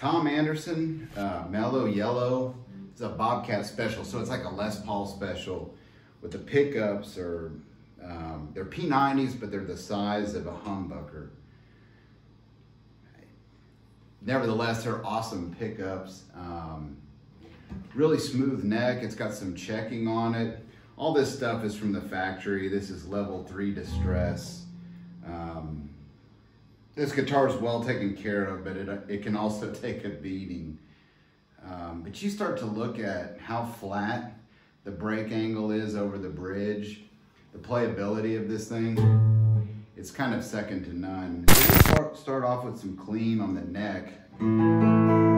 Tom Anderson, uh, Mellow Yellow. It's a Bobcat special, so it's like a Les Paul special with the pickups or um, they're P90s, but they're the size of a humbucker. Nevertheless, they're awesome pickups. Um, really smooth neck. It's got some checking on it. All this stuff is from the factory. This is level three distress. Um, this guitar is well taken care of, but it, it can also take a beating. Um, but you start to look at how flat the break angle is over the bridge, the playability of this thing, it's kind of second to none. Start, start off with some clean on the neck.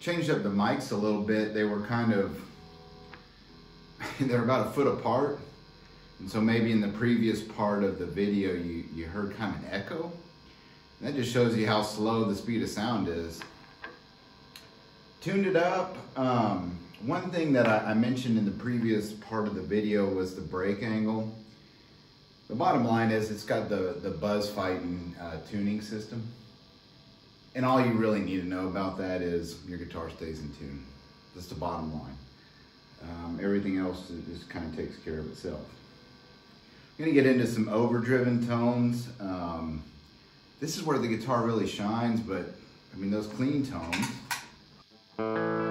Changed up the mics a little bit. They were kind of, they're about a foot apart. And so maybe in the previous part of the video, you, you heard kind of an echo. And that just shows you how slow the speed of sound is. Tuned it up. Um, one thing that I, I mentioned in the previous part of the video was the break angle. The bottom line is it's got the, the Buzz Feiten uh, tuning system. And all you really need to know about that is your guitar stays in tune. That's the bottom line. Um, everything else just kind of takes care of itself. I'm gonna get into some overdriven tones. Um, this is where the guitar really shines, but I mean, those clean tones.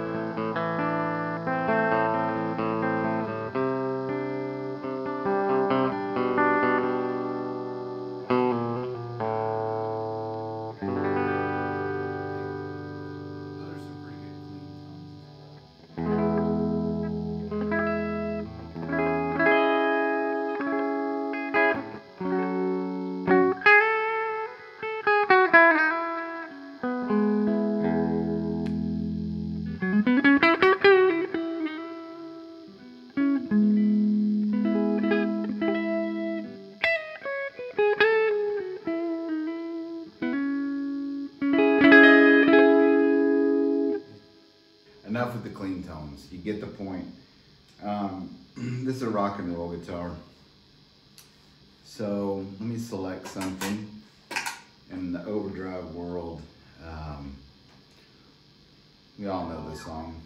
Enough with the clean tones. You get the point. Um, this is a rock and roll guitar. So let me select something in the overdrive world. Um, we all know this song.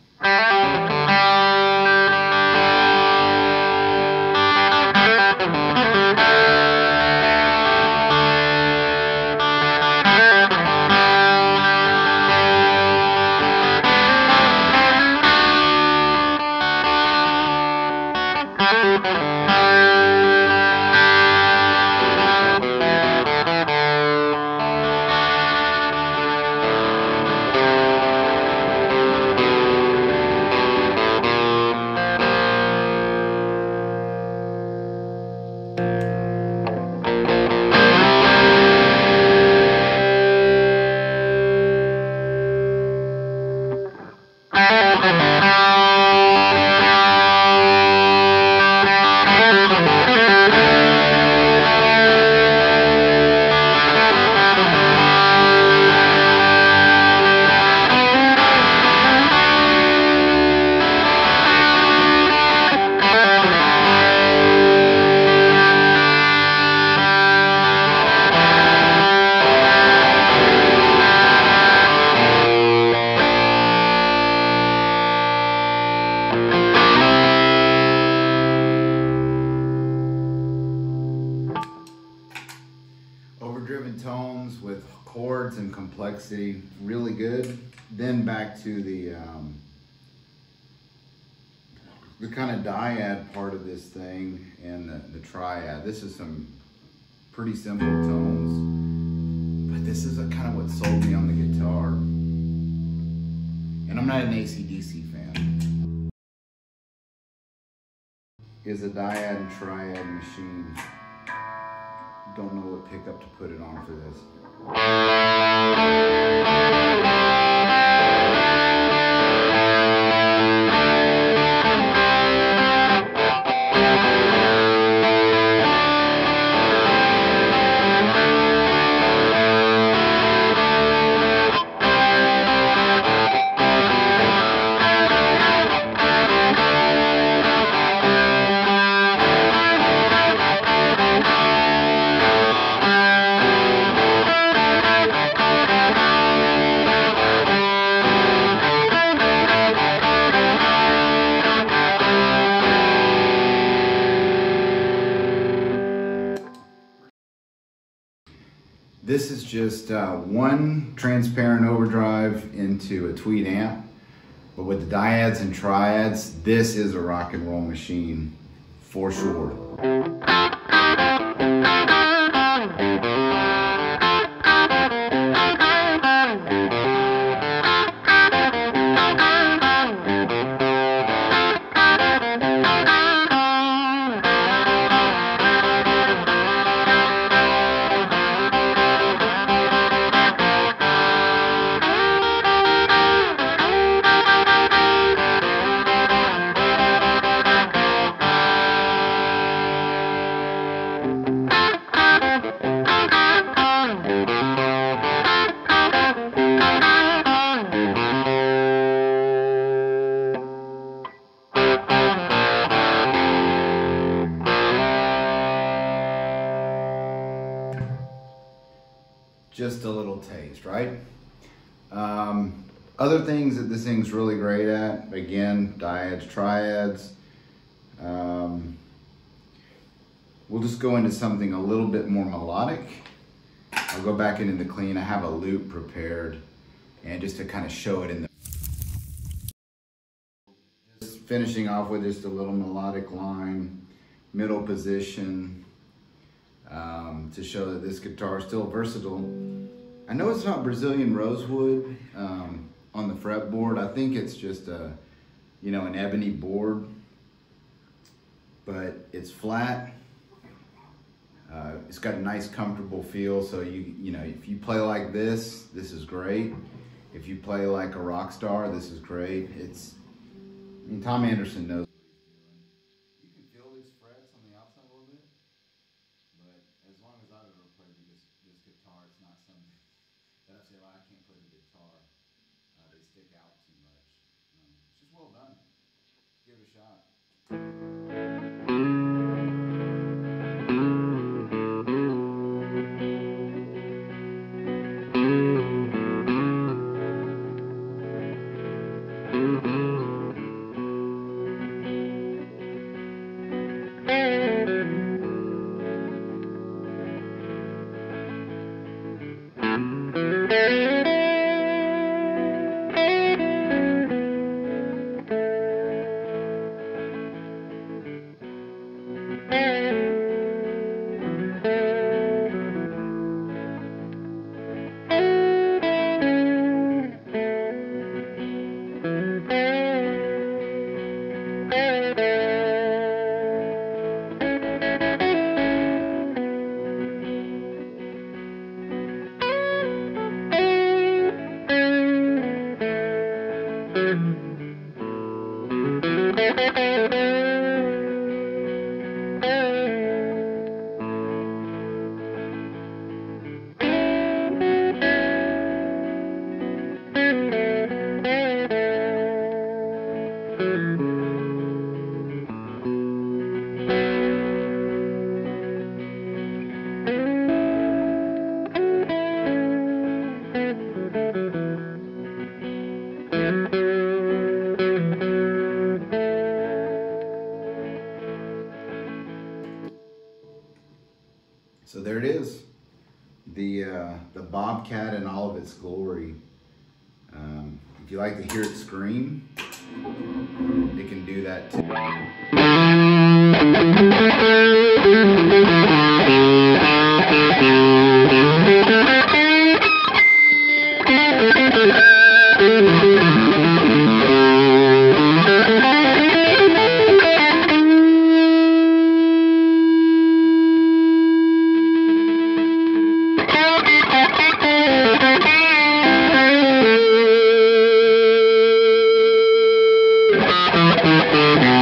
Complexity, really good. Then back to the um, the kind of dyad part of this thing and the, the triad. This is some pretty simple tones, but this is a, kind of what sold me on the guitar. And I'm not an ACDC fan. Is a dyad and triad machine. Don't know what pickup to put it on for this. This is just uh, one transparent overdrive into a tweed amp, but with the dyads and triads, this is a rock and roll machine for sure. Other things that this thing's really great at, again, dyads, triads. Um, we'll just go into something a little bit more melodic. I'll go back into the clean. I have a loop prepared and just to kind of show it in the just finishing off with just a little melodic line, middle position, um, to show that this guitar is still versatile. I know it's not Brazilian rosewood um, on the fretboard. I think it's just a, you know, an ebony board, but it's flat. Uh, it's got a nice comfortable feel. So you, you know, if you play like this, this is great. If you play like a rock star, this is great. It's, Tom Anderson knows. So there it is. The, uh, the Bobcat in all of its glory. Um, if you like to hear it scream, it can do that too. Thank you.